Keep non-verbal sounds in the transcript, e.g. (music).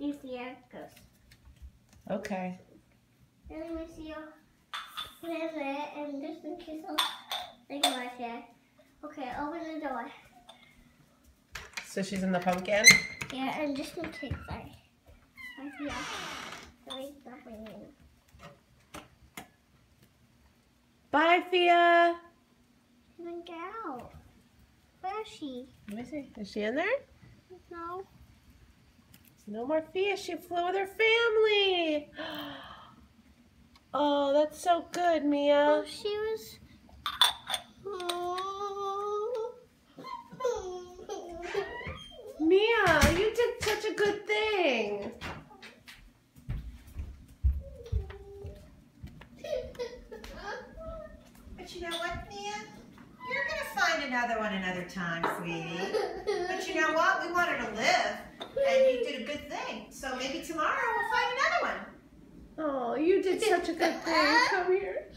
You see it goes. Okay. Let me see you. What is it? And just in case I'll think about it. Okay, open the door. So she's in the pumpkin? Yeah, and just in case I. I see Sorry, stop ringing. Bye, Fia. She didn't get out. Where is she? Let me see. Is she in there? No. No more Fia. She flew with her family. (gasps) Oh, that's so good, Mia. Oh, she was. (laughs) Mia, you did such a good thing. But you know what, Mia? You're going to find another one another time, sweetie. But you know what? We wanted her to live, and you did a good thing. So maybe tomorrow we'll find another one. Oh, you did such a good thing. Come here.